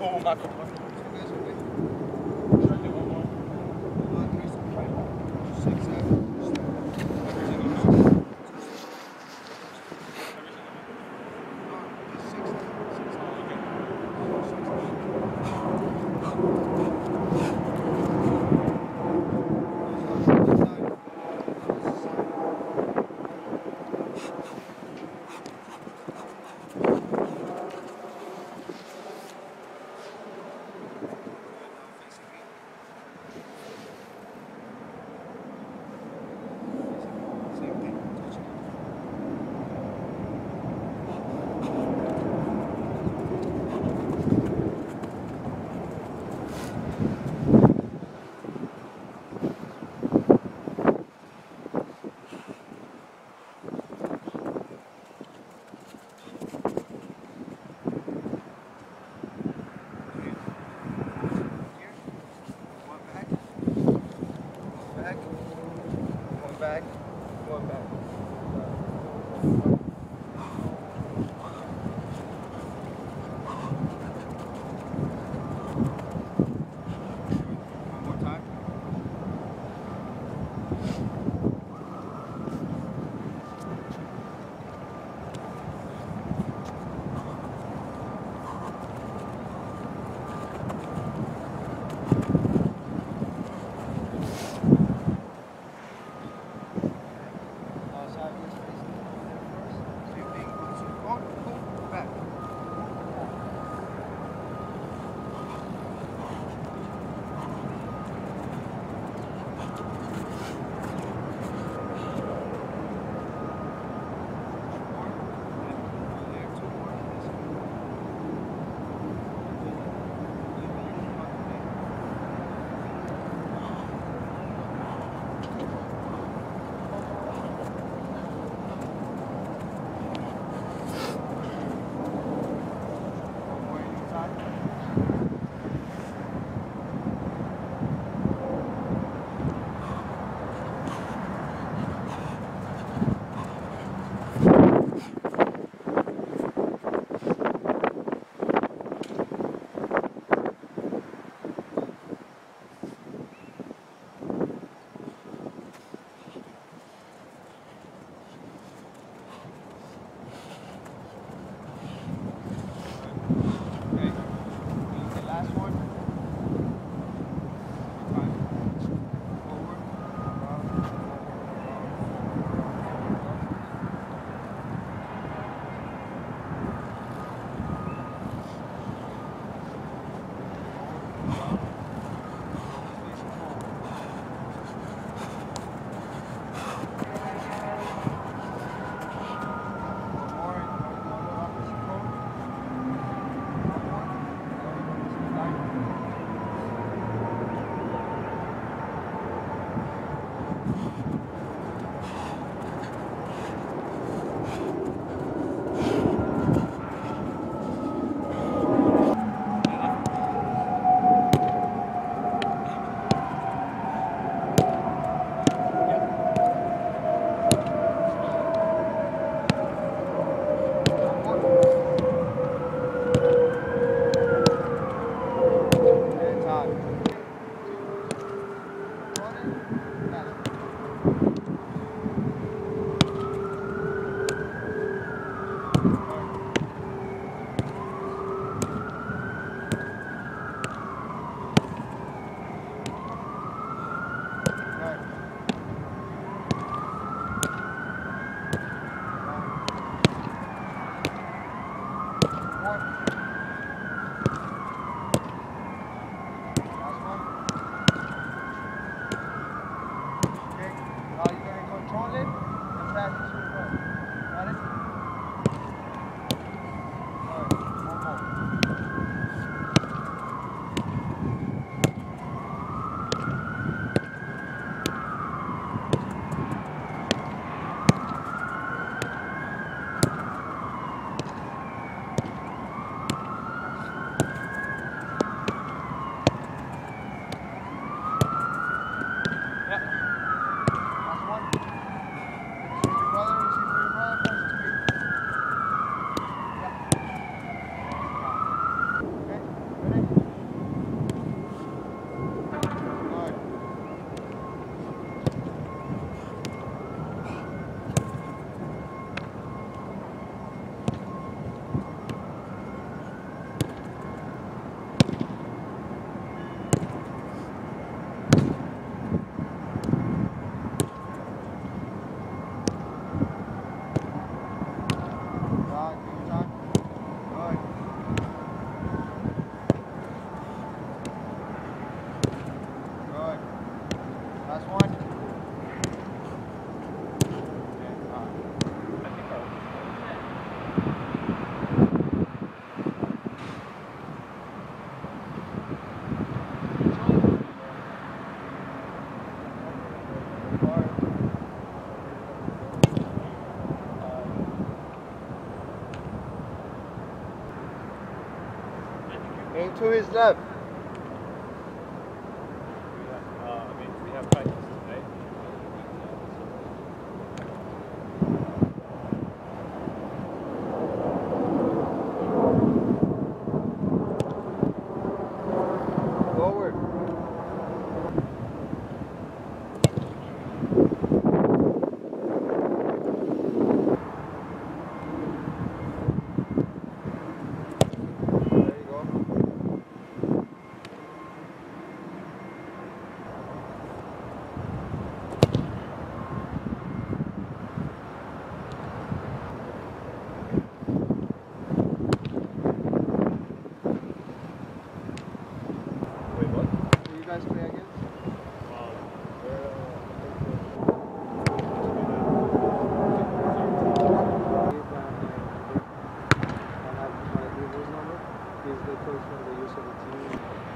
Ou o Marco Into his left. Guys play against? Um, He's the coach from the use of the team.